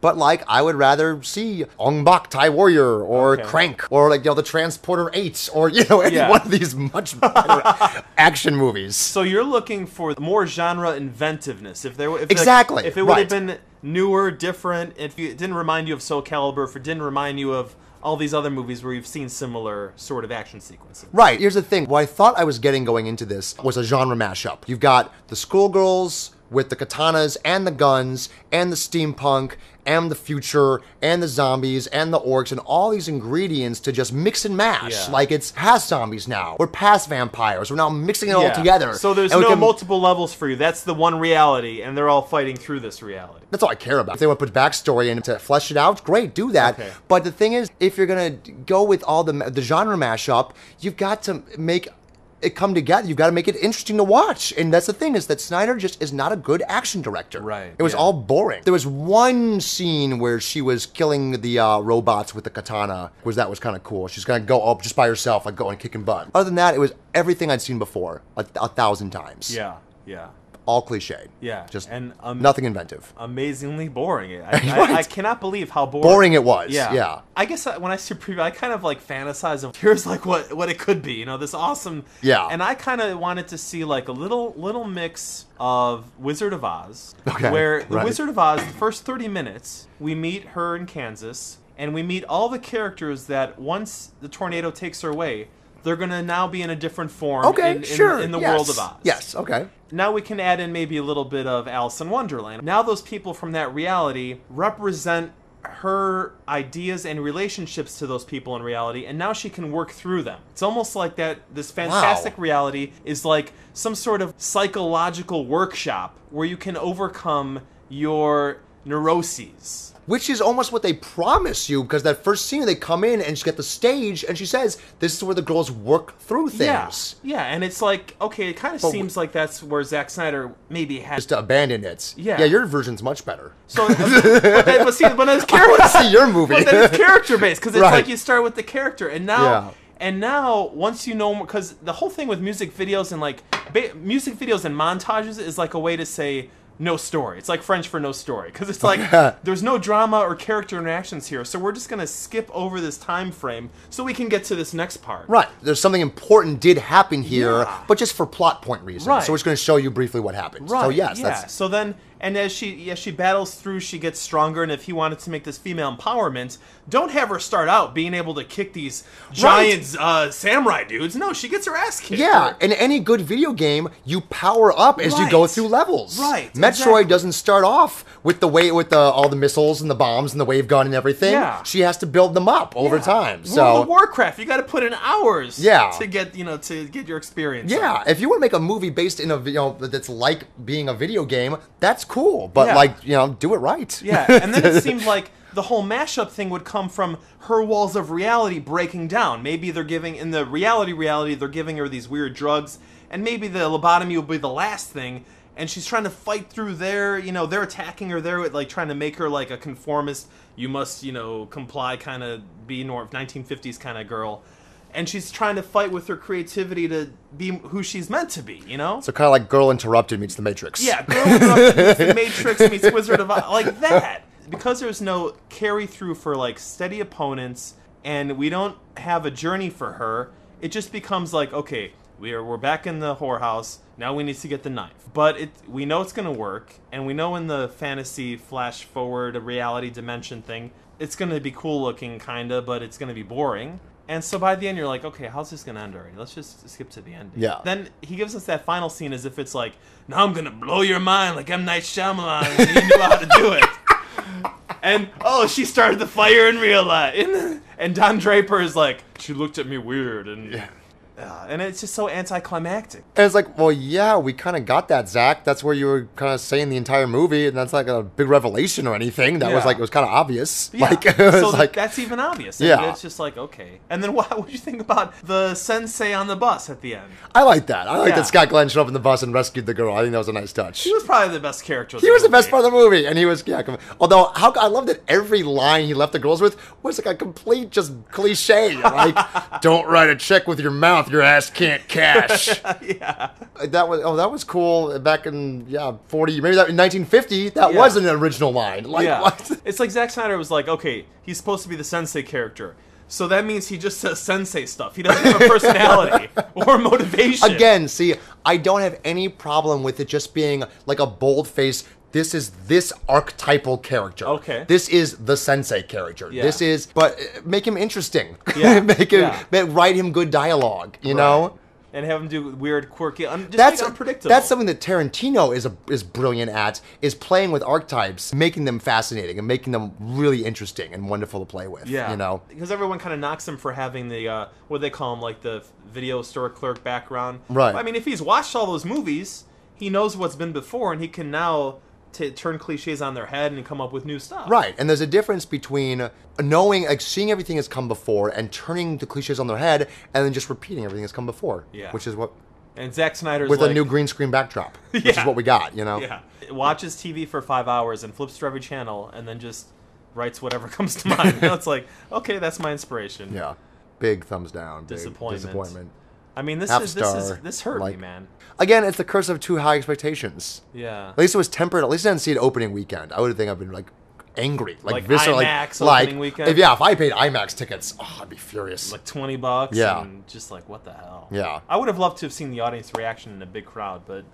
But like, I would rather see Ong Bak Thai Warrior or Okay. Crank or like you know the Transporter Eight or you know any Yeah. one of these much better action movies. So you're looking for more genre inventiveness. If there, if Exactly, if it would have been newer, different, if you, it didn't remind you of Soul Calibur, if it didn't remind you of all these other movies where you've seen similar sort of action sequences. Right. Here's the thing. What I thought I was getting going into this was a genre mashup. You've got the schoolgirls with the katanas and the guns and the steampunk and the future and the zombies and the orcs and all these ingredients to just mix and mash. Yeah. Like it's past zombies now. We're past vampires. We're now mixing it all together. So there's no can- multiple levels for you. That's the one reality, and they're all fighting through this reality. That's all I care about. If they want to put backstory in to flesh it out, great, do that. Okay. But the thing is, if you're gonna go with all the the genre mashup, you've got to make it come together. You've got to make it interesting to watch. And that's the thing is that Snyder just is not a good action director. Right, It was yeah. all boring. There was one scene where she was killing the uh, robots with the katana. Was that was kind of cool. She's gonna go up just by herself, like going kicking butt. Other than that, it was everything I'd seen before a, a thousand times. Yeah, yeah, All cliche. yeah. Just and um, nothing inventive. amazingly boring. I, I, Right. I cannot believe how boring. Boring it was. Yeah, Yeah. I guess when I see preview, I kind of like fantasize of here's like what what it could be. You know, this awesome. Yeah. And I kind of wanted to see like a little little mix of Wizard of Oz, Okay, where the right. Wizard of Oz, the first thirty minutes, we meet her in Kansas, and we meet all the characters that once the tornado takes her away. They're gonna now be in a different form Okay, in, in, sure. in the yes. world of Oz. Yes, okay. Now we can add in maybe a little bit of Alice in Wonderland. Now those people from that reality represent her ideas and relationships to those people in reality and now she can work through them. It's almost like that this fantastic reality is like some sort of psychological workshop where you can overcome your neuroses. Which is almost what they promise you because that first scene they come in and she get the stage and she says this is where the girls work through things. Yeah. Yeah, and it's like okay, it kind of seems like that's where Zack Snyder maybe had Just to abandon it. Yeah. Yeah, your version's much better. so uh, but, then, but see, but it's I want to character see your movie. But then it's character based because it's Right. like you start with the character, and now Yeah. and now once you know because the whole thing with music videos and like ba- music videos and montages is like a way to say no story. It's like French for no story because it's like there's no drama or character interactions here, so we're just gonna skip over this time frame so we can get to this next part. Right. There's something important did happen here, Yeah. but just for plot point reasons. Right. So we're just going to show you briefly what happened. Right. So yes, yeah. that's So then, and as she as she battles through, she gets stronger. And if he wanted to make this female empowerment, don't have her start out being able to kick these giant uh, samurai dudes. No, she gets her ass kicked. Yeah, in any good video game, you power up as you go through levels. Right, Metroid exactly. doesn't start off with the way with the all the missiles and the bombs and the wave gun and everything. Yeah. She has to build them up over Yeah. time. World So of Warcraft, you got to put in hours. Yeah. To get you know to get your experience. yeah, if you want to make a movie based in a you know that's like being a video game, that's cool. But Yeah. like you know, do it right. Yeah, and then it seemed like the whole mashup thing would come from her walls of reality breaking down. Maybe they're giving in the reality reality they're giving her these weird drugs, and maybe the lobotomy will be the last thing. And she's trying to fight through their, you know, they're attacking her. They're like trying to make her like a conformist. You must, you know, comply, kind of be North 1950s kind of girl. And she's trying to fight with her creativity to be who she's meant to be. You know? So kind of like Girl Interrupted meets The Matrix. Yeah, Girl Interrupted meets the Matrix meets Wizard of Oz, like that. Because there's no carry through for like steady opponents, and we don't have a journey for her. It just becomes like, okay, we're we're back in the whorehouse. Now we need to get the knife. But it we know it's gonna work, and we know in the fantasy flash forward reality dimension thing, it's gonna be cool looking, kinda, but it's gonna be boring. And so by the end, you're like, okay, how's this gonna end already? Let's just skip to the ending. Yeah. Then he gives us that final scene as if it's like, now I'm gonna blow your mind like I'm Night Shyamalan. And he knew how to do it. And oh, she started the fire in real life. And, and Don Draper is like, she looked at me weird, and Uh, and it's just so anticlimactic. And it's like, well, yeah, we kind of got that, Zack. That's where you were kind of saying the entire movie, and that's like a big revelation or anything. That was like it was kind of obvious. Yeah. Like it was so like that's even obvious. Yeah. It's just like okay. And then what? Do you think about the sensei on the bus at the end? I like that. I like Yeah. that Scott Glenn showed up in the bus and rescued the girl. I think that was a nice touch. He was probably the best character. He was the best part of the movie, and he was yeah. Although how I love that every line he left the girls with was like a complete just cliche. Like, don't write a check with your mouth, your ass can't cash. yeah. that was oh that was cool back in yeah 40 maybe that in 1950 that Yeah. was an original line. Like yeah. what? It's like Zack Snyder was like, okay, he's supposed to be the sensei character. So that means he just says sensei stuff. He doesn't have a personality or motivation. Again, see, I don't have any problem with it just being like a bold face. This is this archetypal character. Okay. This is the sensei character. Yeah. This is, but uh, make him interesting. Yeah, make him, yeah. write him good dialogue. You Right. know. And have him do weird, quirky, un- just That's unpredictable. that's something that Tarantino is a, is brilliant at is playing with archetypes, making them fascinating and making them really interesting and wonderful to play with. Yeah, you know. because everyone kind of knocks him for having the uh, what do they call him, like the video store clerk background. Right. I mean, if he's watched all those movies, he knows what's been before, and he can now t- turn cliches on their head and come up with new stuff. Right, and there's a difference between knowing, like, seeing everything that's come before and turning the cliches on their head, and then just repeating everything that's come before. Yeah. which is what And Zack Snyder's with like, a new green screen backdrop, which Yeah. is what we got. You know. Yeah. Watches TV for five hours and flips through every channel and then just writes whatever comes to mind. You know, it's like, okay, that's my inspiration. Yeah. Big thumbs down. Big Disappointment. Disappointment. I mean, this Half is this is this hurt like- me, man. Again, it's the curse of too high expectations. Yeah. At least it was tempered. At least I didn't see it opening weekend. I would think I've been like angry, like, Like visceral, IMAX like, opening like weekend? if yeah, if I paid IMAX tickets, oh, I'd be furious. Like twenty bucks. Yeah. And just like what the hell. Yeah. I would have loved to have seen the audience reaction in a big crowd, but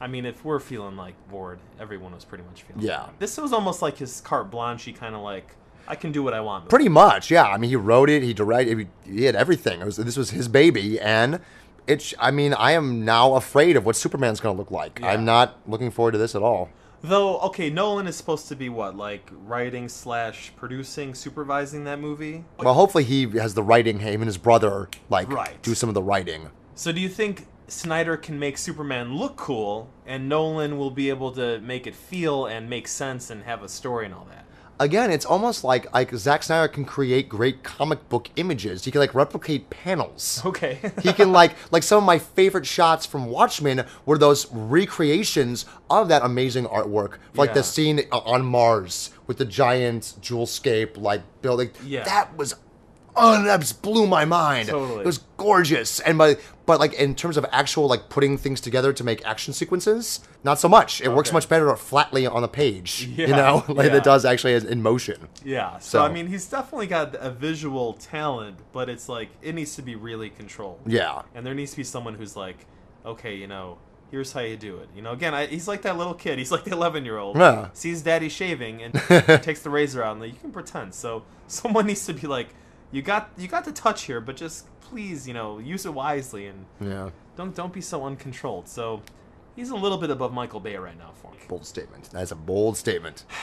I mean, if we're feeling like bored, everyone was pretty much feeling. Yeah. bored. This was almost like his carte blanche. He kind of like, I can do what I want. Pretty much, yeah. I mean, he wrote it, he directed, he, he had everything. It was this was his baby, and it's. I mean, I am now afraid of what Superman's going to look like. Yeah. I'm not looking forward to this at all. Though, okay, Nolan is supposed to be what, like writing slash producing, supervising that movie. Well, hopefully he has the writing. Him and his brother like Right. do some of the writing. So, do you think Snyder can make Superman look cool, and Nolan will be able to make it feel and make sense and have a story and all that? Again, it's almost like like Zack Snyder can create great comic book images. He can like replicate panels. Okay. he can like like some of my favorite shots from Watchmen were those recreations of that amazing artwork. Like Yeah. the scene on Mars with the giant jewelscape like building. Yeah. That was oh, that just blew my mind. Totally. It was gorgeous. And by but like in terms of actual like putting things together to make action sequences, not so much. It works much better flatly on a page. Yeah, You know, like yeah. it does actually in motion. Yeah. So, So- I mean, he's definitely got a visual talent, but it's like it needs to be really controlled. Yeah. And there needs to be someone who's like, okay, you know, here's how you do it. You know, again, I, he's like that little kid. He's like the 11 year old. Yeah. Sees daddy shaving and takes the razor out, and like, you can pretend. So someone needs to be like, you got you got the touch here, but just please, you know, use it wisely and Yeah. don't don't be so uncontrolled. So he's a little bit above Michael Bay right now for me. Bold statement. That's a bold statement.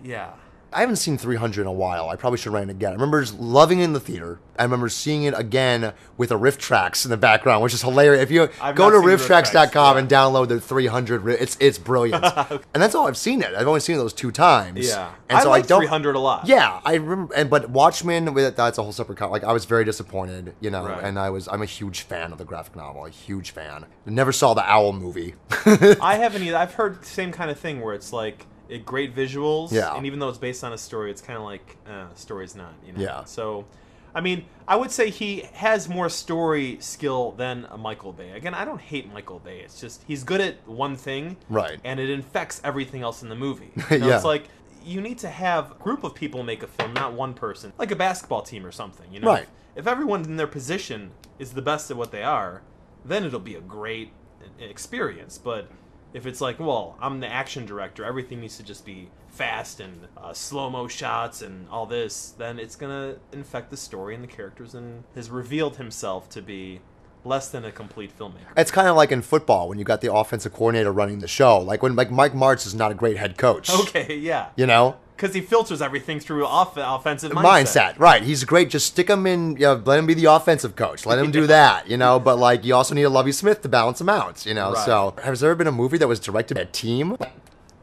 Yeah. I haven't seen 300 in a while. I probably should rent it again. I remember just loving it in the theater. I remember seeing it again with a RiffTrax in the background, which is hilarious. If you I've go to seen the riff rifftrax.com yeah. and download the 300, ri- it's it's brilliant. and that's all I've seen it. I've only seen it those two times. Yeah. And I so like I don't 300 a lot. Yeah, I remember and but Watchmen with that's a whole separate like I was very disappointed, you know, Right. and I was I'm a huge fan of the graphic novel, a huge fan. Never saw the Owl movie. I haven't either. I've heard the same kind of thing where it's like it, great visuals, Yeah. and even though it's based on a story, it's kind of like uh, story's not, you know. Yeah. So, I mean, I would say he has more story skill than a Michael Bay. Again, I don't hate Michael Bay. It's just he's good at one thing, Right. And it infects everything else in the movie. You know, Yeah. It's like you need to have a group of people make a film, not one person, like a basketball team or something. You know, Right. if everyone in their position is the best at what they are, then it'll be a great experience. But if it's like, well, I'm the action director, everything needs to just be fast and uh, slow mo shots and all this, then it's gonna infect the story and the characters, and has revealed himself to be less than a complete filmmaker. It's kind of like in football when you got the offensive coordinator running the show. Like when like Mike Martz is not a great head coach. Okay, yeah, You know? Because he filters everything through off- offensive mindset. mindset. Right. He's great. Just stick him in, you know, let him be the offensive coach. Let him do that, you know, but like you also need a Lovie Smith to balance him out, you know. Right. So, has there ever been a movie that was directed by a team?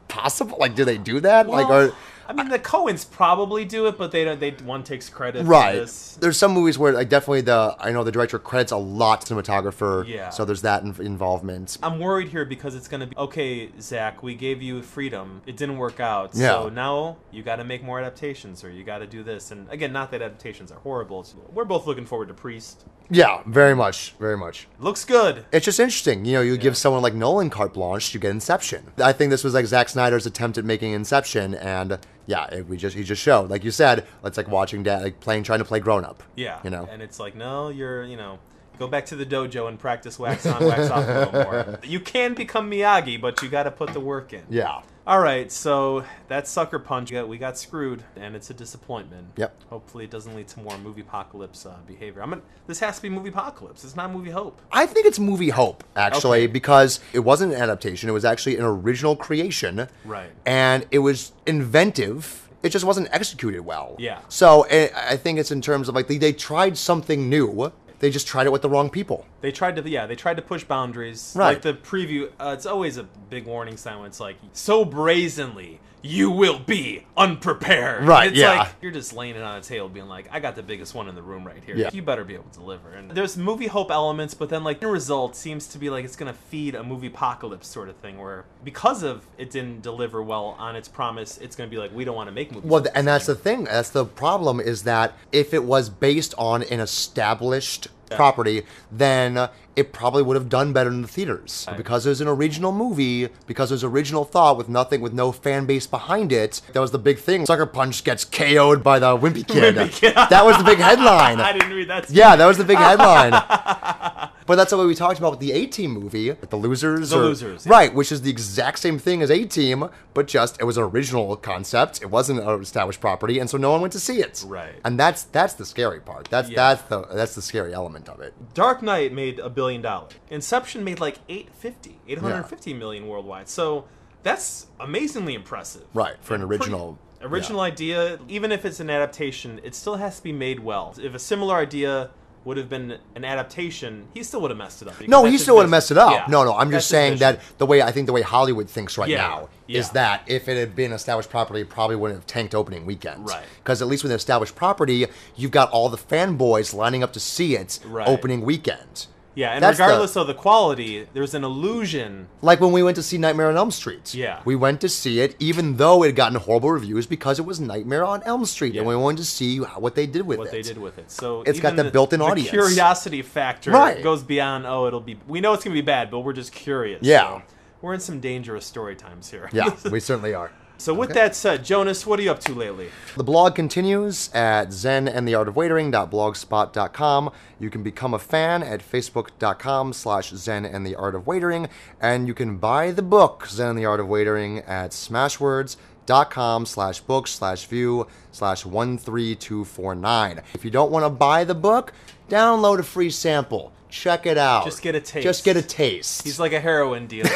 Possible? Like do they do that? like Well- or I mean, the Coens probably do it, but they don't. They one takes credit for Right. this. There's some movies where like definitely the I know the director credits a lot cinematographer. Yeah. So there's that in- involvement. I'm worried here because it's going to be okay, Zack. We gave you freedom. It didn't work out. Yeah. So now you got to make more adaptations, or you got to do this. And again, not that adaptations are horrible. We're both looking forward to Priest. Yeah, very much, very much. Looks good. It's just interesting. You know, you give someone like Nolan carte blanche, you get Inception. I think this was like Zack Snyder's attempt at making Inception, and yeah, it, we just he just showed, like you said, it's like watching dad like playing, trying to play grown up. Yeah. You know. And it's like, no, you're, you know, go back to the dojo and practice wax on, wax off a little more. You can become Miyagi, but you got to put the work in. Yeah. All right, so that sucker punch, we got- screwed, and it's a disappointment. Yep. Hopefully, it doesn't lead to more movie apocalypse uh, behavior. I'm gonna, this has to be movie apocalypse. It's not movie hope. I think it's movie hope actually Okay. because it wasn't an adaptation; it was actually an original creation. Right. And it was inventive. It just wasn't executed well. Yeah. So eh, I think it's in terms of like they, they tried something new. They just tried it with the wrong people. They tried to, yeah, they tried to push boundaries. Right. Like the preview, uh, it's always a big warning sign when it's like, so brazenly, you will be unprepared. Right, It's yeah. like, you're just laying it on a table being like, I got the biggest one in the room right here. Yeah. You better be able to deliver. And there's movie hope elements, but then like the result seems to be like it's going to feed a movie apocalypse sort of thing where because of it didn't deliver well on its promise, it's going to be like, we don't want to make movies. Well, and that's the thing. That's the problem is that if it was based on an established property, then it probably would have done better in the theaters. Because it was an original movie, because it was original thought with nothing, with no fan base behind it, that was the big thing. Sucker Punch gets KO'd by the Wimpy Kid. Wimpy Kid. that was the big headline. I didn't read that. Yeah, that was the big headline. but that's what we talked about with the A Team movie, the Losers. The or- Losers, yeah. Right, which is the exact same thing as A Team, but just it was an original concept. It wasn't an established property, and so no one went to see it. Right. And that's that's the scary part. That's Yeah. that's the that's the scary element of it. Dark Knight made a billion dollars. Inception made like 850, 850 million worldwide. So that's amazingly impressive. Right, for an pretty- original- original idea, even if it's an adaptation, it still has to be made well. If a similar idea would have been an adaptation, he still would have messed it up. No, he still would have messed it up. Yeah, no, no, I'm that's just saying that the way I think the way Hollywood thinks right Yeah, now is that if it had been established property, it probably wouldn't have tanked opening weekend. Right. Because at least with an established property, you've got all the fanboys lining up to see it Right. opening weekend. Yeah, and That's the- regardless of the quality, there's an illusion. Like when we went to see Nightmare on Elm Street. Yeah. We went to see it even though it had gotten horrible reviews because it was Nightmare on Elm Street. And we wanted to see how- what they did with what it. What they did with it. So It's got the built-in the audience. Curiosity factor Right. goes beyond. Oh, it'll be. We know it's gonna be bad, but we're just curious. Yeah. So we're in some dangerous story times here. Yeah, we certainly are. So with that said, Jonas, what are you up to lately? The blog continues at zenandtheartofwaitering.blogspot.com. You can become a fan at facebook.com slash zen and the art of waitering. And you can buy the book, Zen and the Art of Waitering, at smashwords.com slash book slash view slash 13249. If you don't want to buy the book, download a free sample. Check it out. Just get a taste. Just get a taste. He's like a heroin dealer.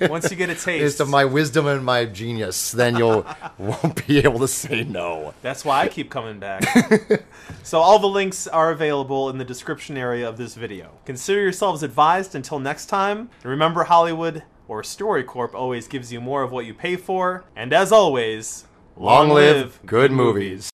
Once you get a taste, of my wisdom and my genius, then you'll won't be able to say no. That's why I keep coming back. so all the links are available in the description area of this video. Consider yourselves advised until next time. And remember Hollywood or StoryCorp always gives you more of what you pay for. And as always, Long live good movies.